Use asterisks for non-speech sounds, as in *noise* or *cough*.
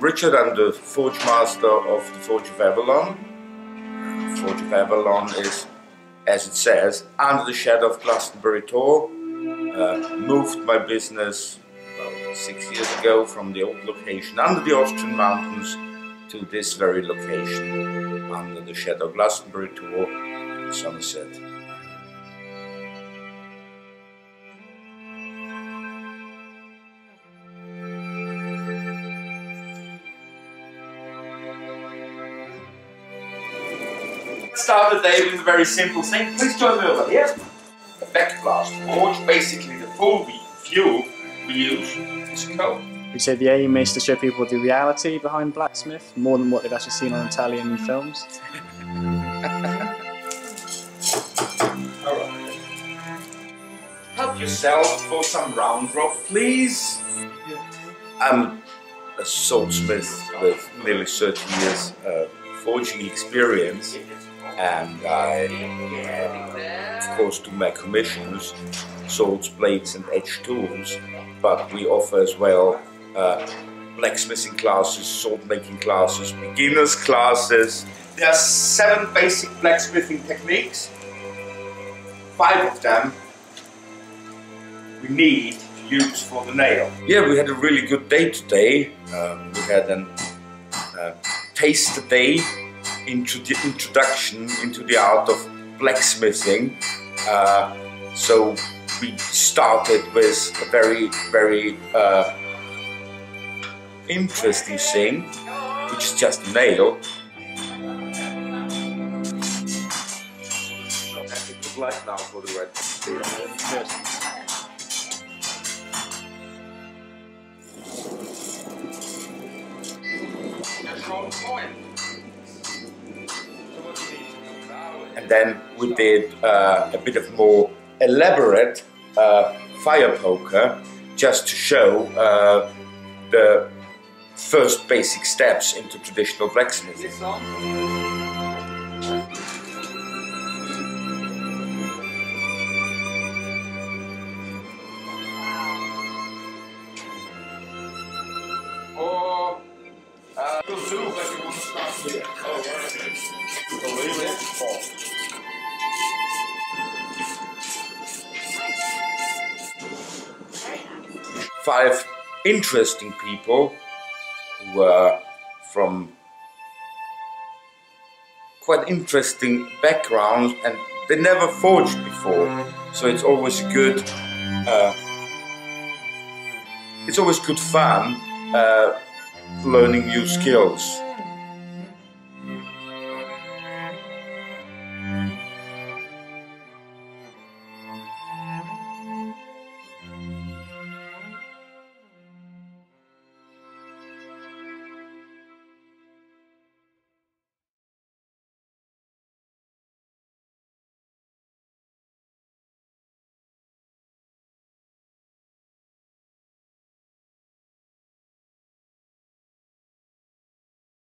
Richard, I'm the Forge Master of the Forge of Avalon. Forge of Avalon is, as it says, under the shadow of Glastonbury Tor. Uh, moved my business about six years ago from the old location under the Austrian mountains to this very location under the shadow of Glastonbury Tor, Somerset. Start the day with a very simple thing. Please join me over here. A backblast forge, basically the full view we use is code. We say the aim is to show people the reality behind blacksmith, more than what they've actually seen on Italian films. *laughs* Alright. Help yourself for some round rope, please. I'm a swordsmith with nearly 30 years uh, forging experience and I, of course, do my commissions, swords, blades, and edge tools. But we offer as well uh, blacksmithing classes, sword making classes, beginners classes. There are seven basic blacksmithing techniques. Five of them we need to use for the nail. Yeah, we had a really good day today. Um, we had a uh, taste day into the introduction into the art of blacksmithing. Uh, so we started with a very, very uh, interesting thing, which is just a nail. Light now for the red. Yes. And then we did uh, a bit of more elaborate uh, fire poker just to show uh, the first basic steps into traditional blacksmithing. Five interesting people who were from quite interesting backgrounds and they never forged before. So it's always good uh, it's always good fun uh, learning new skills